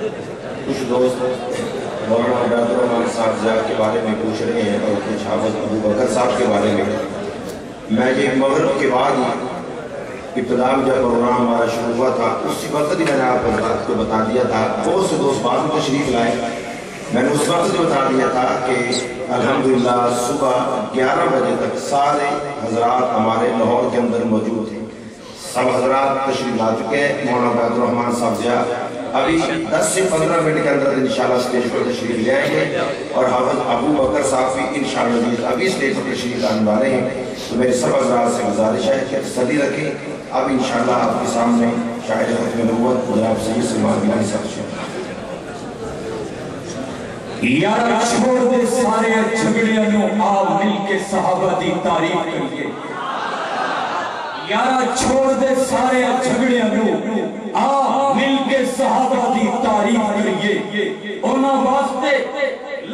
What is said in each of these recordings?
कुछ दोस्त मौलाना अब्दुलरहमान साहब के बारे में पूछ रहे हैं और कुछ हाफज अबू बकर साहब के बारे में मैं ये मगरब के बाद इब्तदा में जब प्रोग्राम हमारा शुरू हुआ था उसी वक्त ही मैंने आपको बता दिया था बहुत से दोस्त बाद में तशरीफ़ लाए मैंने उस वक्त ही बता दिया था कि अलहमदिल्ला सुबह 11 बजे तक सारे हजरात हमारे लाहौर के अंदर मौजूद थे सब हजरात तशरीफ़ ला चुके हैं मौलाना अब्दुलरहमान साहब अभी 10 से 15 मिनट के अंदर इंशाल्लाह स्टेज पर तशरीफ़ ले आएँगे और हाफज अबू बकर साहब भी इन अभी स्टेज पर तशरीफ़ लाने वाले हैं। तो मेरे सब हजरात से गुजारिश है कि सदी रखें। अब इंशाल्लाह आपके सामने शायद नबूत जनाब सैयद सलमान गिलानी साहब यार छोड़ दे सारे झगड़ियाँ नु आप मिल के सहाबा दी तारीफ़ करिए। यारा छोड़ दे सारे झगड़ियाँ। नु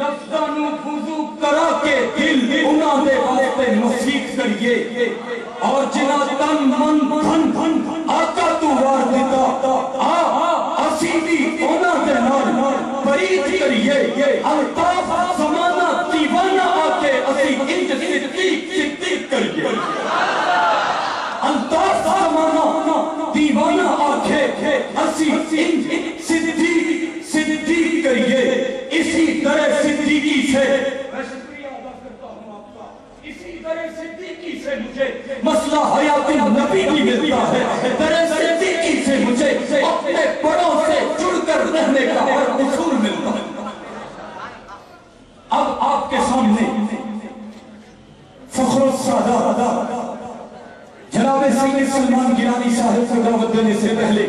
नफ्सानु फुजू करा के दिल उना दे वास्ते मसीत करिए। और जिना तन, मन, धन धन आका तू वार देता। आ असी भी उना दे नाल। परीद करिए। अलताफ, समाना, दीवाना आके असी इंज सिद्दी सिद्दी करिए। अलताफ, समाना, दीवाना आके असी इंज सिद्दी सिद्दी करिए। इसी तरह सिद्दीकी से मैं शुक्रिया अदा करता हूँ आपका। इसी तरह सिद्दीकी से मुझे मसला हयात नबी भी मिलता है। तरह सिद्दीकी से मुझे अपने बड़ों से जुड़कर रहने का हर उसूल मिलता है। अब आपके सामने फखर सादा जनाब सैयद सलमान गिरानी साहब को दावत देने से पहले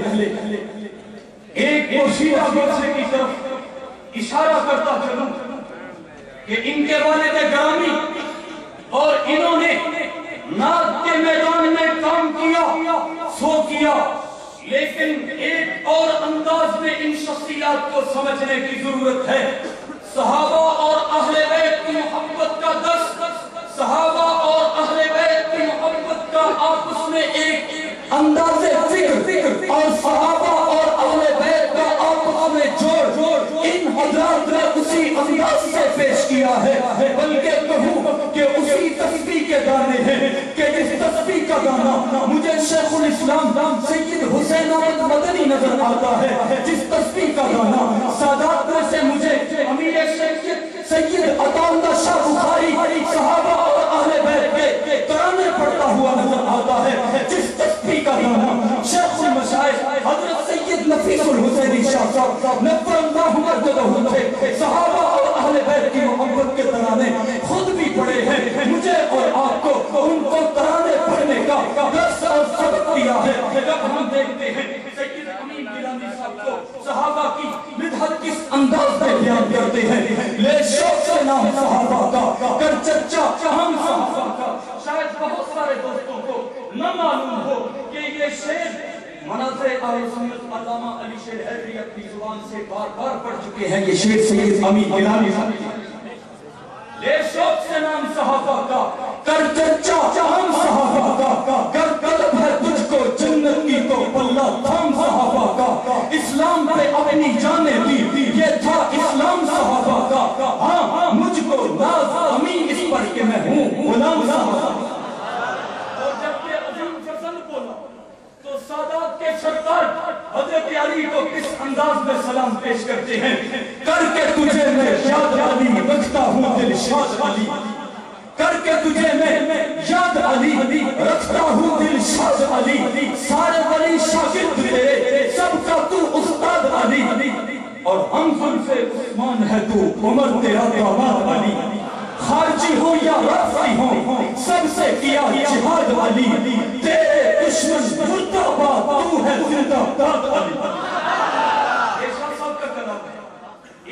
एक पोशीदा की तरफ़ इशारा करता चलूँ कि इनके वाले थे ग्रामी और इन्होंने नाद के मैदान में काम किया, सो किया। लेकिन एक और अंदाज में इन शख्सियात को समझने की ज़रूरत है। सहाबा और अहले बैत की मोहब्बत का दस, सहाबा और अहले बैत की मोहब्बत का आपस में एक अंदाजे फ़िक्र और सहाबा और किया है, बल्कि कहूँ कि उसी तस्बीह के गाने हैं, कि इस तस्बीह का गाना मुझे शेखुल इस्लाम, सैयद हुसैन अहमद मदनी नज़र आता है। जिस तस्बीह का गाना सादात में से मुझे अमीर सैयद सैयद अताउल्ला शाह बुखारी, सहाबा और अहले बैत के तराने पढ़ता हुआ नज़र आता है। जिस तस्बीह का गाना शेखुल मशाइख हज़रत नफीसुल हुसैनी शाह नफरल्लाहु मर्दहु सहाबा और अहले बैत की मोहब्बत के तराने खुद भी पढ़े हैं मुझे और आपको उनको तराने पढ़ने का दर्स और सबक दिया है जब हम देखते हैं साहब को मिदहत किस अंदाज में बयान करते हैं ले शौक से नाम सहाबा का कर चर्चा हम सहाबा का शायद बहुत सारे दोस्तों को न मालूम हो कि ये शेर आले अली शेर ज़ुबान से बार बार पढ़ चुके हैं। ये शेर सैयद अमी गिलानी साहब। हज़रत अली को किस अंदाज में सलाम पेश करते हैं? करके तुझे मैं याद अली रखता हूँ दिल शाद अली। करके तुझे मैं याद अली रखता हूँ दिल शाद अली। सारे वली शागिर्द तेरे, सबका तू उस्ताद अली। और हम हमसे उस्मान है तू, उमर तेरा दामाद अली। खारजी हो या राफी हो, सबसे किया जिहाद अली। दुश्मन मुर्दाबाद, तू है जिंदाबाद अली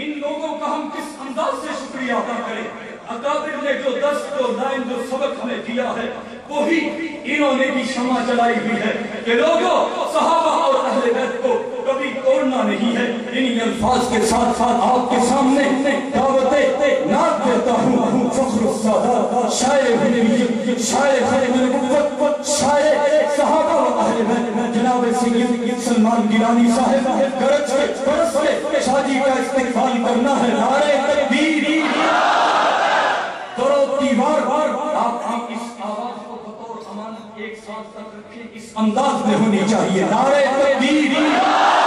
इन लोगों का हम किस अंदाज से शुक्रिया अदा करें? अकाबिर ने जो दस जो लाइन, जो सबक हमें दिया है, वही इन्होंने भी क्षमा जलाई हुई है। कि लोगों, सहाबा और अहले बैत को कभी तोड़ना नहीं है। इन्हीं अल्फाज के साथ साथ आपके सामने नाम देता हूँ फख्र सादा शाये शाये शाये सहाबा अहले जनाब सिंह सलमान गिरानी साहब के बरस के शादी का इस्तेमाल करना है नारे तकबीर दीवार इस आवाज़ को बतौर एक साथ तक रखें इस अंदाज में होनी चाहिए नारे तकबीर।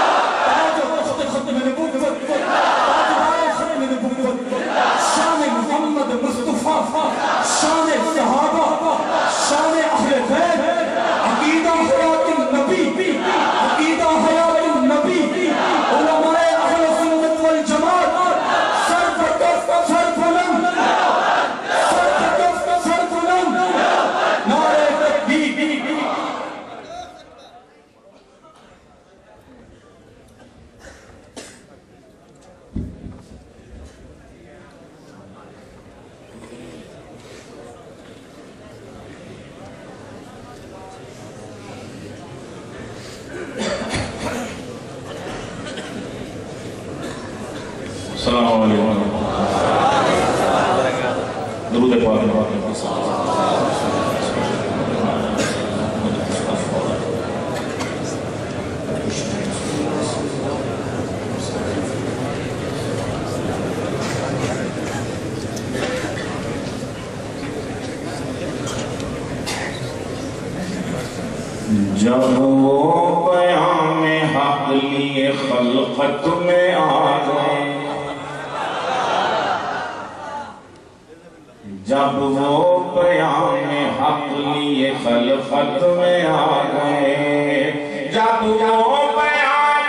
लिए खलकत में आ गए वो बयान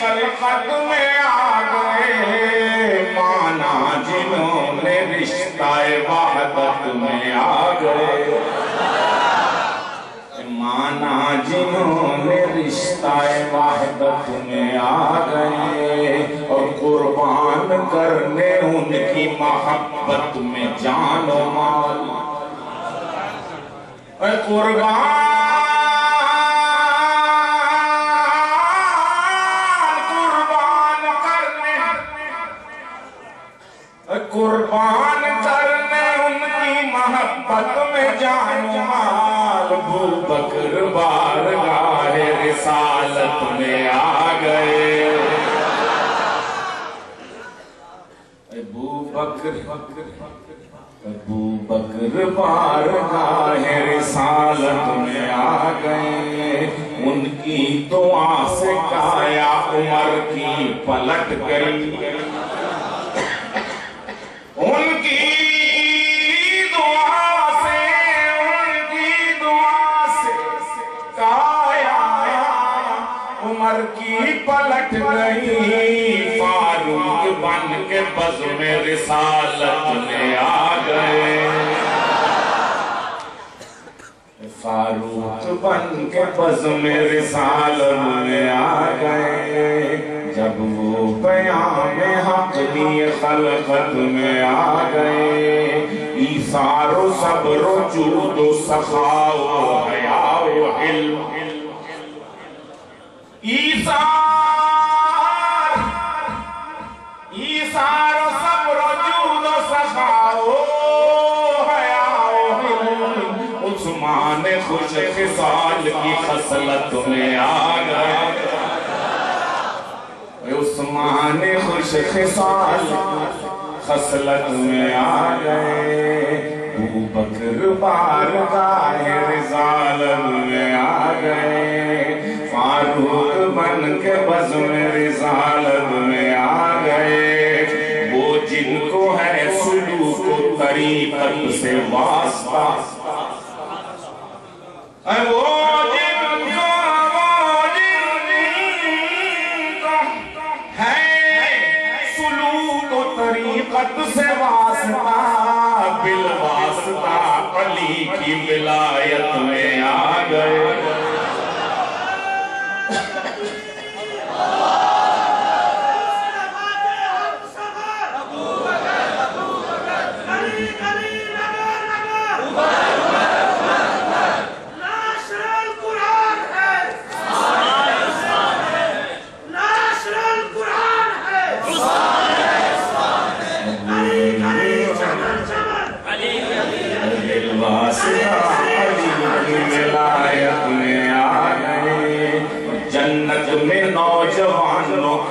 खलकत में आ गए माना जिन्होंने रिश्ता वहदत में आ गए माना जिन्होंने रिश्ता वाहदत में आ गए और कुर्बान करने उनकी मोहब्बत में जानो माल। कुर्बान करने। उनकी मोहब्बत में जानो माल भू बकर बार गाहे रिसालत में आ गए। अबू बकर अबू बकर बार गाहे रिसालत में आ गए। उनकी दुआ से काया उमर की पलट गई उनकी दुआ से, उनकी उमर की पलट गई। फारूक बन के बज में रिसालत में आ गए। फारूक बन के बज में रिसालत में आ गए। जब वो बयान हक लिए खलकत में आ गए ईसारो सब्रो जूदो सखाओ हयाओ हिल्म ईसार ईसारो सब्रो जूदो सखाओ खुश खिसाल की खसलत में आ गए उस्मान खुश खिसाल खसलत में आ गए बकर बार रिसालत में आ गए फारूक बन के बस में रिसालत में आ गए वो जिनको है सुलूक तरीकत से वास्ता अरे वो जिनको वो जिनको है सुलूक व तरीकत से बिल वास्ता अली की विलायत में आ गए।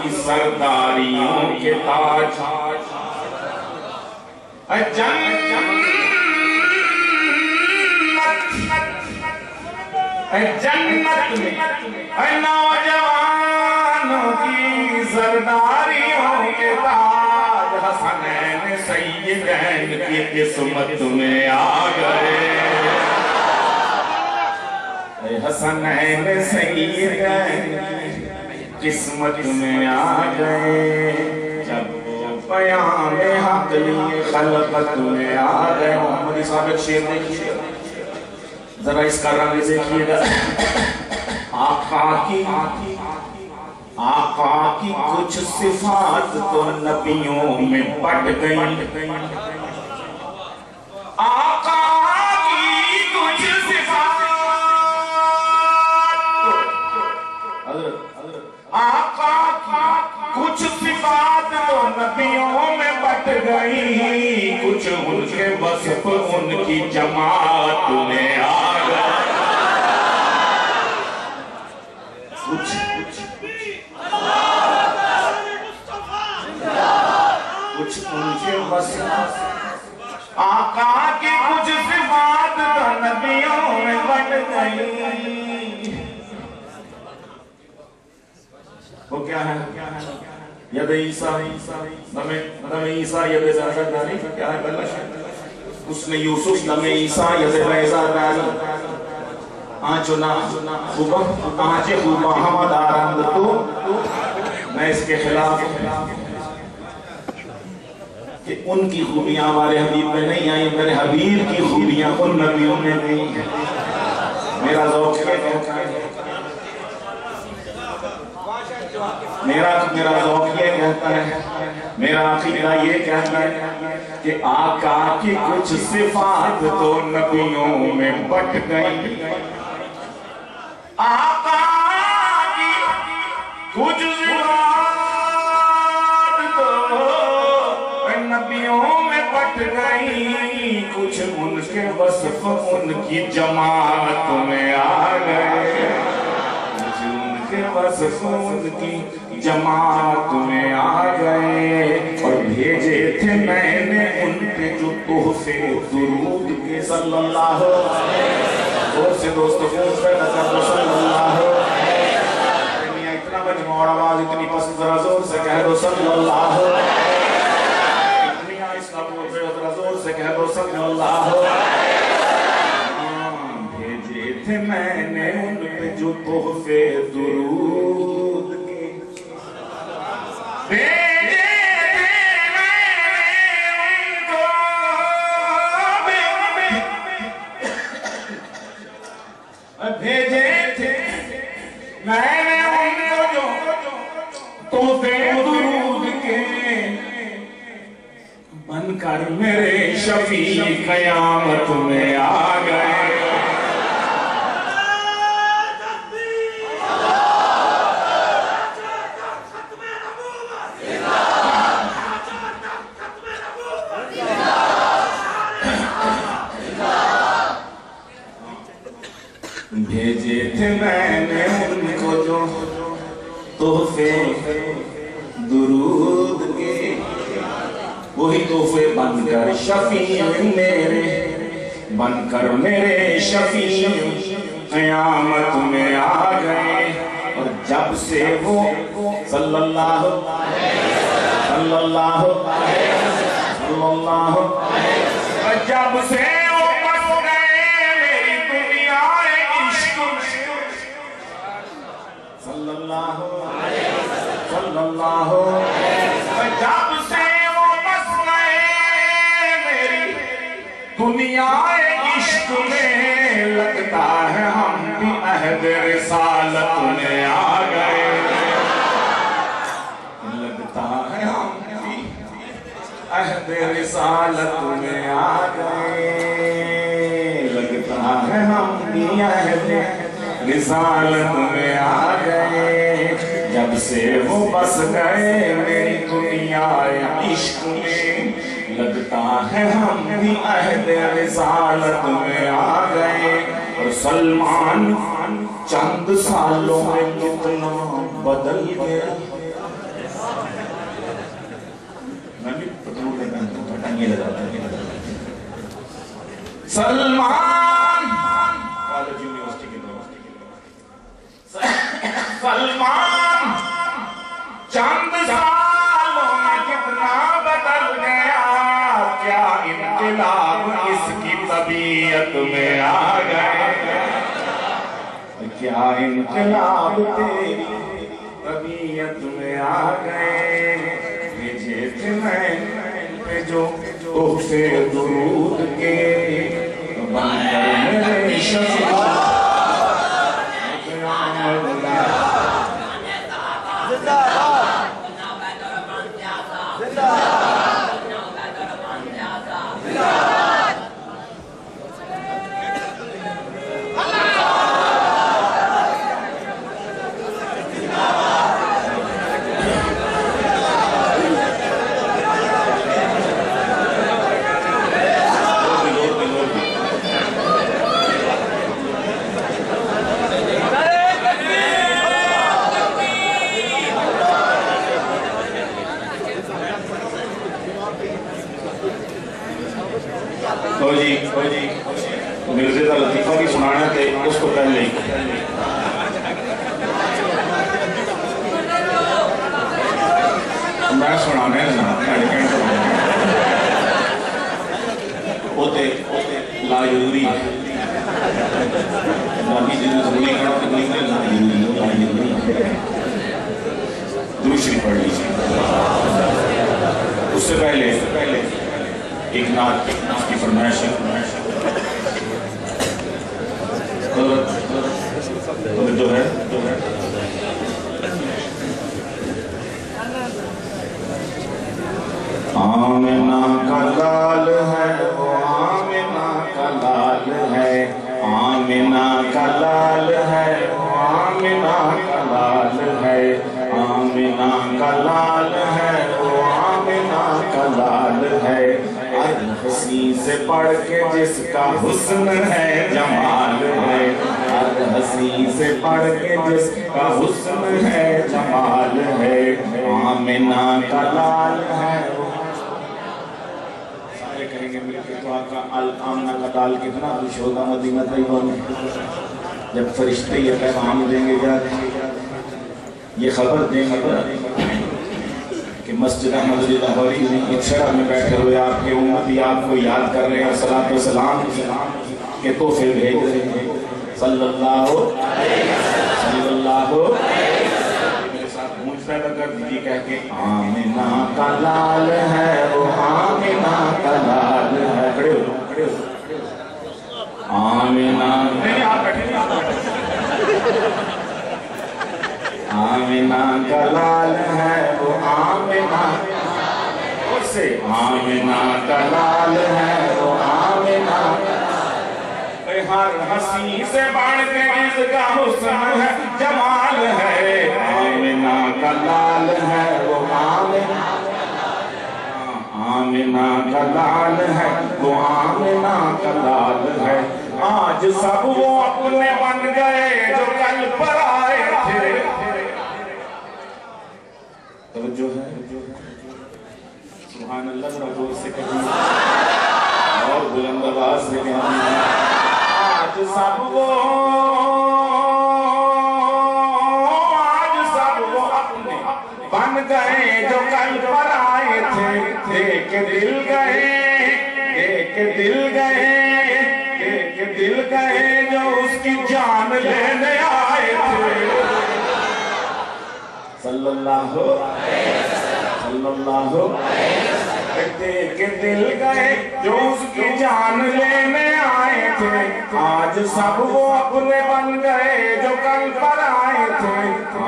की सरदारियों के ताज। जन्नत जन्नत में नौजवानों की जरदारियों के ताज। हसनैन सैयदैन की किस्मत में आ गए। हसनैन सैयदैन किस्मत में आ गए। जब खलकत में आ गए। मोहम्मद साहब, एक शेर देखिए। जरा इसका रंग देखिएगा। आका की आका की कुछ सिफात तो नबियों में बट गई। आका कुछ सिफात तो नबियों में बट गई। कुछ उनके वसफ उनकी जमात में आ कुछ कुछ कुछ उनके वसफ आका की कुछ सिफात तो नबियों में बट गई। वो क्या है क्या है? यद ईसा ईसा यद दानी क्या है उसने यूसुफ ईसा यद दानी हमद आरंद तो मैं इसके खिलाफ कि उनकी खूबियाँ हमारे हबीब में नहीं आई, मेरे हबीब की खूबियाँ उन नबियों में नहीं मेरा ज़ौक़ है। मेरा मेरा ज़ौक़ कहता है। मेरा अकीदा ये कहता है कि आका की कुछ सिफात तो नबियों में बट गई। आका की कुछ सिफात तो नबियों में बट गई। कुछ उनके वसफ उनकी जमात में आ उनके की जमात में आ गए और भेजे थे मैंने उन पे जो तोहफे दुरूद के सल्लल्लाहु ज़ोर से दोस्तों फ़ोन पे नज़र दो सल्लल्लाहु इतना मजमूर आवाज़ इतनी पसंद जरा ज़ोर से कह दो, सल्लल्लाहु मैंने उन पे जो तोहफे दुरूद मैंने उनको भेजे थे मैंने उनको जो के बनकर मेरे शफी कयामत में आ गए भेजे थे मैंने उनको जो तोहफे दुरूद के वही तोहफे बनकर शफी, मेरे बनकर मेरे शफी, कयामत में आ गए। और जब से वो सल्लल्लाहु सल्लल्लाहु सल्लल्लाहु जब से वो बस गए, मेरी दुनिया इश्क। सल्लल्लाहु सल्लल्लाहु दुनिया इश्क में लगता है हम भी अहद रिसालत में आ गए। लगता है हम भी अहद रिसालत में आ गए लगता है हम भी अहद रिसालत में आ गए जब से वो बस गए मेरी दुनिया इश्क में। लगता है, हम भी अहद रिसालत में आ गए। और सलमान चंद सालों में कितना बदल गया। टंगे सलमान! कॉलेज यूनिवर्सिटी की तरफ़ सलमान चंद सालों तबीयत में आ गए। क्या इनकलाब तेरी तबीयत में आ गए? थे मैं जो तोहफे दुरूद के बनकर मेरे लो जी लो जी मिर्जे का लतीफा भी सुनाना थे उसको पहले ही मैं सुनाने ना वो ते ला ज़रूरी है। बाकी ज़रूरी तो ज़रूरी ज़रूरी दूसरी पढ़ लीजिए। उससे पहले पहले एक नाथ की फरमाइश जो है जो है। आमिना का लाल है, आमिना का लाल है, आमिना का लाल है, आमिना का लाल है हसी से पढ़ के जिसका हुस्न है, जमाल है। हसी से पढ़ के जिसका हुस्न है, जमाल है। आमिना का लाल है। सारे कहेंगे मिलकर तो आपका अल आमना का दाल कितना खुश होगा, मदीना तैयबा में। जब फरिश्ते ये पैगाम देंगे देंगे? ये खबर देंगे कि मस्जिद अहमद लाहौरी में शहर में बैठे हुए आपके उम्मती आपको याद कर रहे हैं, सलात सलाम के तोहफे भेज रहे हैं। सल्लल्लाहु सल्लल्लाहु कह के, आमिना का लाल है, वो आमिना का लाल है। खड़े हो खड़े हो। आमिना। आमिना का लाल है वो आमिना। से आमिना का लाल है वो आमिना। हर हसी से बढ़ के इसका हुस्न है जमाल है। आमिना का लाल है वो आमिना। आमिना का लाल है वो आमिना का लाल है। आज सब वो अपने बन गए, जो कल पर आए थे। तो जो है? सुभान अल्लाह जरा ज़ोर से कहिए। और बुलंद आवाज़ कहिए। आज सब वो, आज सब वो अपने बन गए, जो कल पर आए थे। देख दिल गए देख दिल गए। दिल गए जो उसकी जान लेने आए थे। सल्लल्लाहु सल्लल्लाहु देख दिल गए जो उसकी जान लेने आए थे। आज सब वो अपने बन गए जो कल पर आए थे।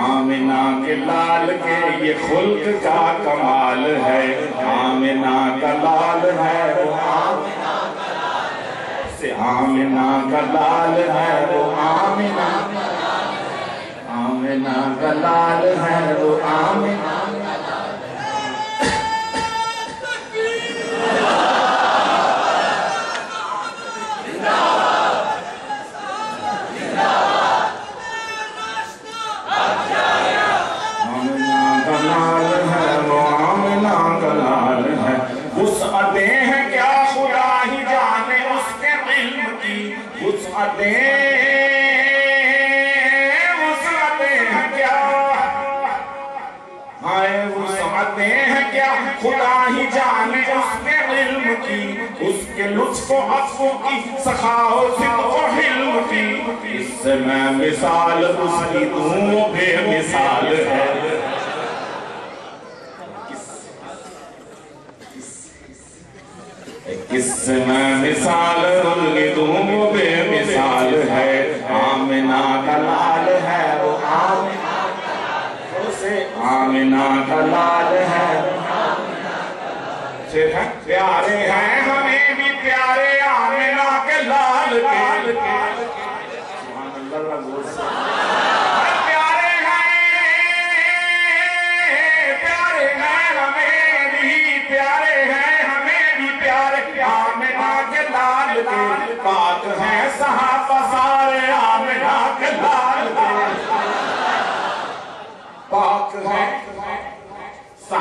आमिना के लाल के ये खुल्क का कमाल है। आमिना का लाल है। वो आमिना से। आमिना का लाल है वो आमिना आमिना का लाल है वो आमिना आमिना खुदा ही जाने उसके इल्म की, उसके लुत्फ अफो की सखाओ सिद्को हिल्म की। इससे मैं मिसाल, उसकी दूँ बेमिसाल है। किसमें मिसाल दूँ बेमिसाल है। आमिना का लाल है, वो आमिना का लाल है हैं प्यारे हैं। हमें भी प्यारे आमिना के लाल के।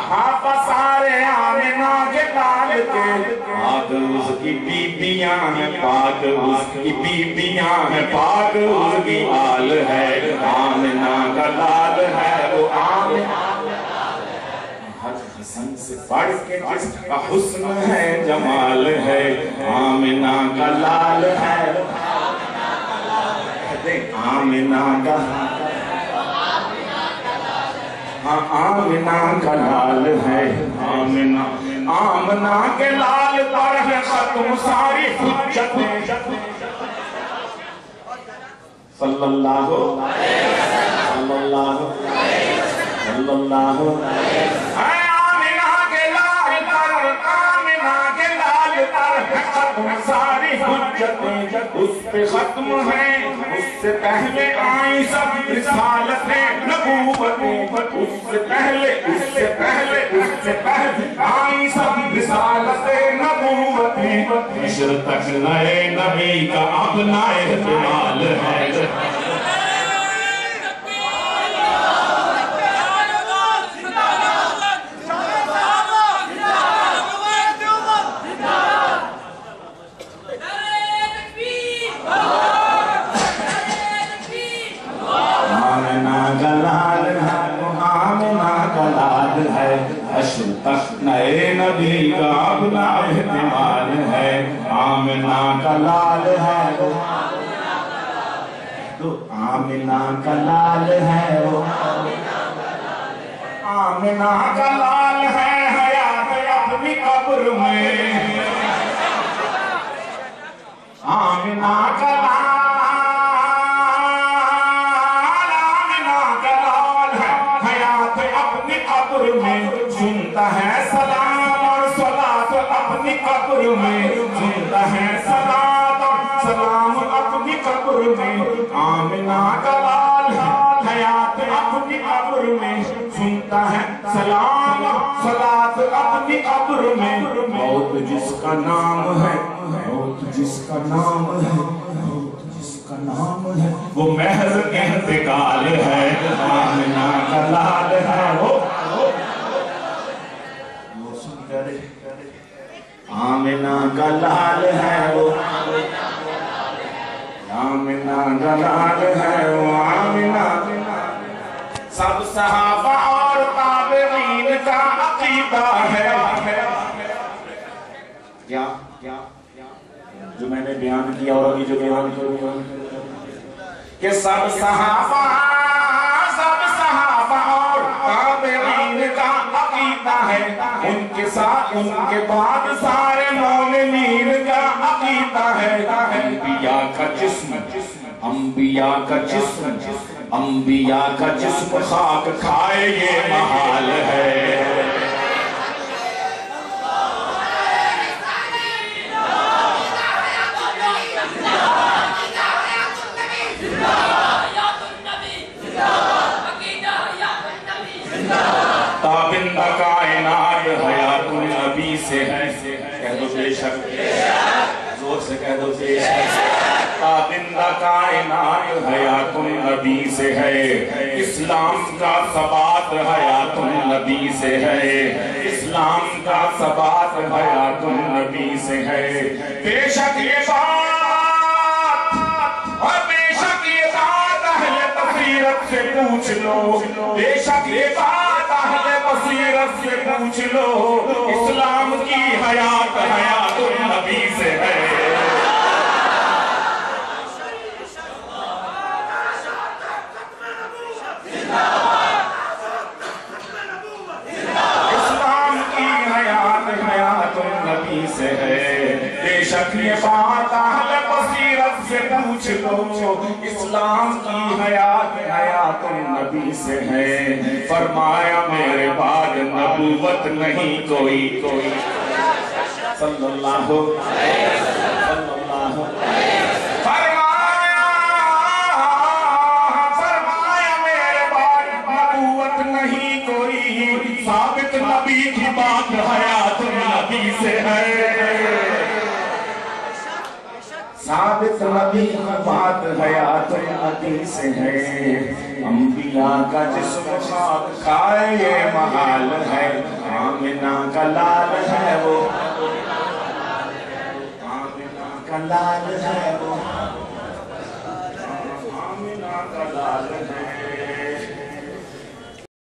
सहाबा सारे आमिना के लाल के। पाक उसकी बीबियाँ हैं पाक उसकी बीबियाँ हैं पाक उसकी आल है आमिना का लाल है, वो आमिना हसन के जिसका हुस्न है, जमाल है आमिना का लाल है आमिना का आमिना का लाल है आमना आमना के लाल पर है खत्म सारी सल्लल्लाहु सल्लल्लाहु सल्लल्लाहु सारी हुज्जतें उस पे खत्म है। उससे पहले आई सब रिसालतें नबूवतें। उससे पहले उससे पहले उससे पहले आई सब रिसालतें नबूवतें। इशर तक नए नबी का अपना इस्तेमाल है आमना का लाल है आमना का लाल है अशर तक नए नबी का अपना एहतमाल है आमना का लाल है तो आमिना का लाल है वो आमिना का लाल है हयात अपनी कब्र में आमिना का लाल आमिना का लाल है हयात अपनी कब्र में। सुनता है, सलाम और सलात अपनी कब्र में। सुनता है, सलात और सलाम अपनी कब्र में। आमिना लाल हयात अपनी कब्र में सुनता है, सलाम सलात अपनी कब्र में। मौत जिसका नाम है, मौत जिसका नाम है, मौत जिसका नाम है, वो महज इंतकाल है। आमिना लाल है, वो सुन करे आमिना का लाल है वो। आमिना का लाल है वो, आमिना। सब सहाबा और ताबेईन का अकीदा है। क्या? क्या जो मैंने बयान किया और अभी जो बयान किया कि सब सहाबा अकीदा है, उनके साथ, उनके बाद सारे मोमिनीन का अकीदा है। अंबिया का जिस्म, अंबिया का जिस्म, अंबिया का जिस्म खाक खाए ये महाल है। ताबिंदा कायनात से है कह दो बेशक। ज़ोर से कह दो बेशक। ताबिंदा कायनात से है। इस्लाम का सबात से है। इस्लाम का सबात हयातुल नबी से है। बेशक ये बेशक ये बात अहले से पूछ लो। बेशक ये बात सीरत से पूछ लो इस्लाम की हयात हयात नबी से है। पूछ लो इस्लाम की हयात हयात नबी से है। फरमाया, मेरे बाद नबूवत नहीं कोई। कोई सल्लल्लाहु सल्लल्लाहु साबित नबी बात हयात अदी से है। अंबिया का जिस्म ये महाल है, आमिना का लाल है वो। आमिना का लाल है वो। आमिना का लाल है।